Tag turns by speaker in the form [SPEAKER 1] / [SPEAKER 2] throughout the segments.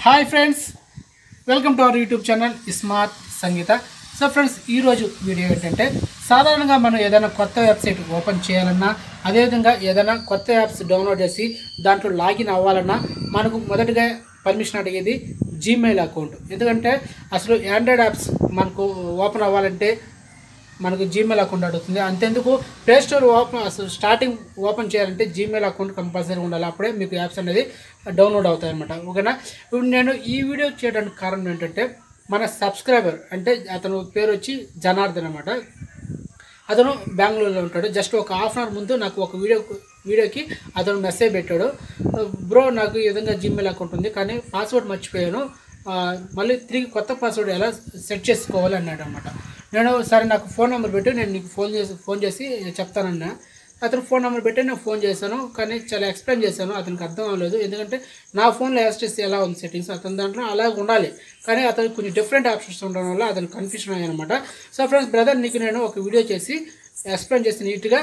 [SPEAKER 1] Hi friends welcome to our YouTube channel smart Sangeetha so friends ఈరోజు video ఏంటంటే సాధారణంగా మనం ఏదైనా కొత్త వెబ్సైట్ ఓపెన్ చేయాలన్నా అదేవిధంగా ఏదైనా కొత్త యాప్స్ డౌన్లోడ్ చేసి దాంట్లో లాగిన్ అవ్వాలన్నా మనకు మొదటగా పర్మిషన్ అడిగేది జీమెయిల్ అకౌంట్ ఎందుకంటే అసలు ఆండ్రాయిడ్ యాప్స్ మనకు ఓపెన్ అవ్వాలంటే మనకు జీమెయిల్ అకౌంట్ అడుగుతుంది. అంతెందుకు ప్లే స్టోర్ ఓపెన్ అసలు స్టార్టింగ్ ఓపెన్ చేయాలంటే జీమెయిల్ అకౌంట్ కంపల్సరీ ఉండాలి. అప్పుడే మీకు యాప్స్ అనేది డౌన్లోడ్ అవుతాయి అనమాట ఓకేనా? ఇప్పుడు నేను ఈ వీడియో చేయడానికి కారణం ఏంటంటే మన సబ్స్క్రైబర్ అంటే అతను పేరు వచ్చి జనార్దన్ అనమాట అతను బెంగళూరులో ఉంటాడు. జస్ట్ ఒక హాఫ్ అన్ అవర్ ముందు నాకు ఒక వీడియో వీడియోకి అతను మెసేజ్ పెట్టాడు. బ్రో నాకు ఈ విధంగా జీమెయిల్ అకౌంట్ ఉంది కానీ పాస్వర్డ్ మర్చిపోయాను. మళ్ళీ తిరిగి కొత్త పాస్వర్డ్ ఎలా సెట్ చేసుకోవాలి? అన్నాడు అనమాట నేను సరే నాకు ఫోన్ నెంబర్ పెట్టి నేను నీకు ఫోన్ చేసి ఫోన్ చేసి చెప్తానన్నా. అతను ఫోన్ నెంబర్ పెట్టి నేను ఫోన్ చేశాను కానీ చాలా ఎక్స్ప్లెయిన్ చేశాను అతనికి అర్థం అవ్వలేదు. ఎందుకంటే నా ఫోన్లో ఎస్టీసీ ఎలా ఉంది సెట్టింగ్స్ అతని దాంట్లో అలాగే ఉండాలి. కానీ అతనికి కొంచెం డిఫరెంట్ ఆప్షన్స్ ఉండడం వల్ల అతను కన్ఫ్యూషన్ అయ్యానమాట సో ఫ్రెండ్స్ బ్రదర్ నీకు నేను ఒక వీడియో చేసి ఎక్స్ప్లెయిన్ చేసి నీట్గా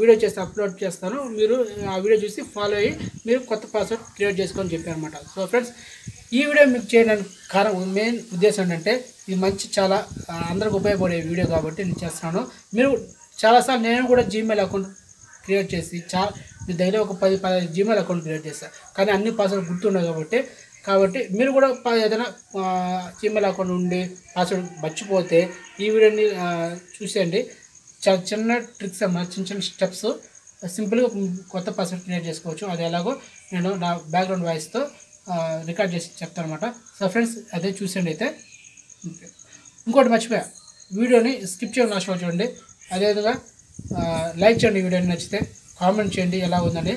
[SPEAKER 1] వీడియో చేసి అప్లోడ్ చేస్తాను. మీరు ఆ వీడియో చూసి ఫాలో అయ్యి మీరు కొత్త పాస్వర్డ్ క్రియేట్ చేసుకొని చెప్పారు అనమాట సో ఫ్రెండ్స్ ఈ వీడియో మీకు చేయడానికి కారణం మెయిన్ ఉద్దేశం ఏంటంటే ఇది మంచి చాలా అందరికి ఉపయోగపడే వీడియో కాబట్టి నేను చేస్తున్నాను. మీరు చాలాసార్లు నేను కూడా జీమెయిల్ అకౌంట్ క్రియేట్ చేసి చాలా మీ దగ్గర ఒక పది పది జీమెయిల్ అకౌంట్ క్రియేట్ చేస్తాను కానీ అన్ని పాస్వర్డ్ గుర్తుండవు కాబట్టి కాబట్టి మీరు కూడా ఏదైనా జీమెయిల్ అకౌంట్ ఉండి పాస్వర్డ్ మర్చిపోతే ఈ వీడియోని చూసేయండి. చాలా చిన్న ట్రిక్స్ అమ్మా చిన్న చిన్న స్టెప్స్ సింపుల్గా కొత్త పాస్వర్డ్ క్రియేట్ చేసుకోవచ్చు. అది ఎలాగో నేను నా బ్యాక్గ్రౌండ్ వాయిస్తో రికార్డ్ చేసి చెప్తాను అనమాట సో ఫ్రెండ్స్ అదే చూసేయండి అయితే. ఓకే. ఇంకోటి మర్చిపోయా. వీడియోని స్కిప్ చేయడం లాస్ట్ చూడండి. అదేవిధంగా లైక్ చేయండి వీడియోని నచ్చితే. కామెంట్ చేయండి ఎలా ఉందండి.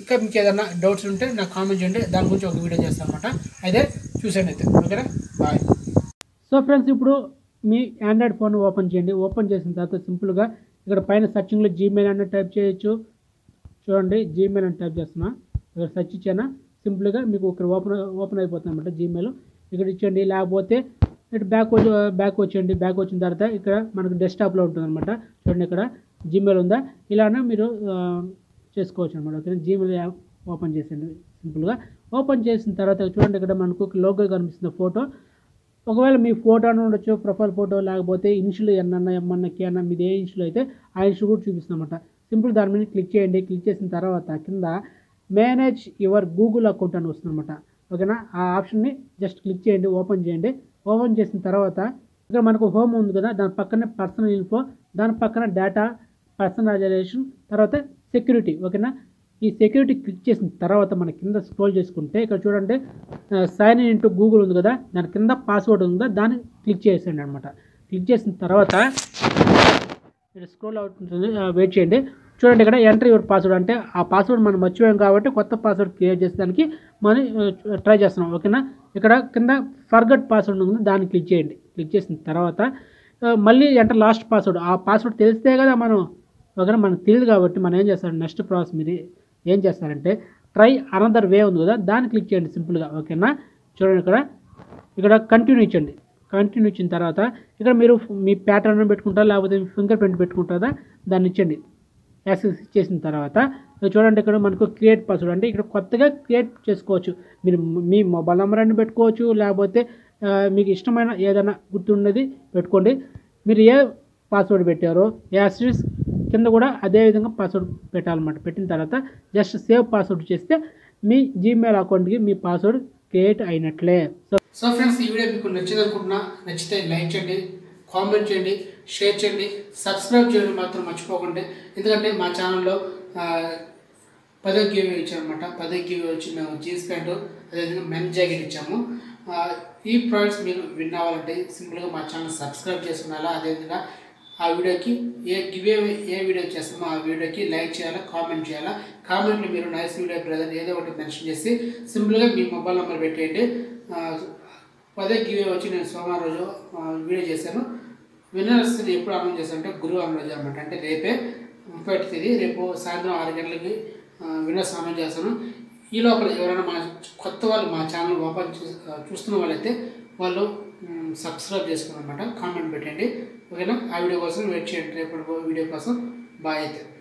[SPEAKER 1] ఇంకా మీకు ఏదైనా డౌట్స్ ఉంటే నాకు కామెంట్ చేయండి. దాని గురించి ఒక వీడియో చేస్తాను అనమాట అయితే చూసేయండి అయితే. ఓకేనా బాయ్ సో ఫ్రెండ్స్ ఇప్పుడు మీ ఆండ్రాయిడ్ ఫోన్ ఓపెన్ చేయండి. ఓపెన్ చేసిన తర్వాత సింపుల్గా ఇక్కడ పైన సర్చింగ్లో జీమెయిల్ అన్న టైప్ చేయొచ్చు. చూడండి జీమెయిల్ అని టైప్ చేస్తున్నా. ఇక్కడ సెర్చ్ ఇచ్చానా? సింపుల్గా మీకు ఇక్కడ ఓపెన్ ఓపెన్ అయిపోతుంది అనమాట జీమెయిల్ ఇక్కడ ఇచ్చండి లేకపోతే ఇటు బ్యాక్ వచ్చి బ్యాక్ వచ్చేయండి. బ్యాక్ వచ్చిన తర్వాత ఇక్కడ మనకు డెస్క్టాప్లో ఉంటుంది అనమాట చూడండి ఇక్కడ జీమెయిల్ ఉందా? ఇలానే మీరు చేసుకోవచ్చు అనమాట ఓకే జీమెయిల్ యాప్ ఓపెన్ చేసేయండి. సింపుల్గా ఓపెన్ చేసిన తర్వాత చూడండి ఇక్కడ మనకు లోగో కనిపిస్తుంది ఫోటో. ఒకవేళ మీ ఫోటో అని ఉండొచ్చు ప్రొఫైల్ ఫోటో లేకపోతే ఇన్షులు ఎన్నన్నా ఎమ్మన్నా కే అన్న మీది ఏ ఇన్షులు అయితే ఆ ఇన్షులు కూడా చూపిస్తుందన్నమాట. సింపుల్ దాని మీద క్లిక్ చేయండి. క్లిక్ చేసిన తర్వాత కింద మేనేజ్ యువర్ గూగుల్ అకౌంట్ అని వస్తుందన్నమాట. ఓకేనా? ఆ ఆప్షన్ని జస్ట్ క్లిక్ చేయండి ఓపెన్ చేయండి. ఓపెన్ చేసిన తర్వాత ఇక్కడ మనకు హోమ్ ఉంది కదా దాని పక్కనే పర్సనల్ ఇన్ఫో దాని పక్కన డేటా పర్సనలైజేషన్ తర్వాత సెక్యూరిటీ ఓకేనా? ఈ సెక్యూరిటీ క్లిక్ చేసిన తర్వాత మన కింద స్క్రోల్ చేసుకుంటే ఇక్కడ చూడండి సైన్ ఇన్ ఇంటూ గూగుల్ ఉంది కదా దాని కింద పాస్వర్డ్ ఉందా దాన్ని క్లిక్ చేసేయండి అనమాట క్లిక్ చేసిన తర్వాత ఇక్కడ స్క్రోల్ అవుతుంది వెయిట్ చేయండి. చూడండి ఇక్కడ ఎంటర్ యువర్ పాస్వర్డ్ అంటే ఆ పాస్వర్డ్ మనం మర్చిపోయాం కాబట్టి కొత్త పాస్వర్డ్ క్రియేట్ చేసేదానికి మనం ట్రై చేస్తున్నాం ఓకేనా? ఇక్కడ కింద ఫర్గట్ పాస్వర్డ్ ఉంది దాన్ని క్లిక్ చేయండి. క్లిక్ చేసిన తర్వాత మళ్ళీ ఎంటర్ లాస్ట్ పాస్వర్డ్. ఆ పాస్వర్డ్ తెలిస్తే కదా మనం ఓకేనా? మనకు తెలియదు కాబట్టి మనం ఏం చేస్తాం? నెక్స్ట్ ప్రాసెస్ మీరు ఏం చేస్తారంటే ట్రై అనదర్ వే ఉంది కదా దాన్ని క్లిక్ చేయండి సింపుల్గా ఓకేనా? చూడండి ఇక్కడ. ఇక్కడ కంటిన్యూ ఇచ్చండి. కంటిన్యూ ఇచ్చిన తర్వాత ఇక్కడ మీరు మీ ప్యాటర్న్ పెట్టుకుంటారా లేకపోతే ఫింగర్ ప్రింట్ పెట్టుకుంటారా దాన్ని ఇచ్చండి. యాక్సెస్ ఇచ్చేసిన తర్వాత చూడండి ఇక్కడ మనకు క్రియేట్ పాస్వర్డ్ అంటే ఇక్కడ కొత్తగా క్రియేట్ చేసుకోవచ్చు. మీరు మీ మొబైల్ నెంబర్ అని పెట్టుకోవచ్చు లేకపోతే మీకు ఇష్టమైన ఏదైనా గుర్తున్నది పెట్టుకోండి. మీరు ఏ పాస్వర్డ్ పెట్టారో యాక్సెస్ కింద కూడా అదే విధంగా పాస్వర్డ్ పెట్టాలన్నమాట. పెట్టిన తర్వాత జస్ట్ సేవ్ పాస్వర్డ్ చేస్తే మీ జీమెయిల్ అకౌంట్కి మీ పాస్వర్డ్ క్రియేట్ అయినట్లే. సో సో ఫ్రెండ్స్ ఈ వీడియో మీకు నచ్చింది అనుకుంటున్నా. నచ్చితే లైక్ చేయండి. కామెంట్ చేయండి షేర్ చేయండి సబ్స్క్రైబ్ చేయడం మాత్రం మర్చిపోకండి. ఎందుకంటే మా ఛానల్లో పదో గివ్ ఇచ్చామన్నమాట పదో గివ్ వచ్చి మేము జీన్స్ ప్యాంటు అదేవిధంగా మెన్ జాకెట్ ఇచ్చాము. ఈ ప్రోడక్ట్స్ మీరు విన్ అవ్వాలంటే సింపుల్గా మా ఛానల్ సబ్స్క్రైబ్ చేసుకున్నారా అదేవిధంగా ఆ వీడియోకి ఏ గివ్ ఏ వీడియో చేస్తామో ఆ వీడియోకి లైక్ చేయాలా కామెంట్ చేయాలా కామెంట్లో మీరు నైస్ వీడియో బ్రదర్ ఏదో ఒకటి మెన్షన్ చేసి సింపుల్గా మీ మొబైల్ నెంబర్ పెట్టేయండి. పదే గివే వచ్చి నేను సోమవారం రోజు వీడియో చేశాను. విన్నర్స్ ఎప్పుడు అమలు చేశానంటే గురువు అమలు చేయమంట. అంటే రేపే ముప్పై తేదీ రేపు సాయంత్రం ఆరు గంటలకి వినర్స్ అమలు చేస్తాను. ఈ లోపల ఎవరైనా మా కొత్త వాళ్ళు మా ఛానల్ ఓపెన్ చూ- చూస్తున్న వాళ్ళైతే వాళ్ళు సబ్స్క్రైబ్ చేసుకోండి అనమాట కామెంట్ పెట్టండి. ఓకేనా? ఆ వీడియో కోసం వెయిట్ చేయండి. రేపటి వీడియో కోసం బాయ్ అయితే.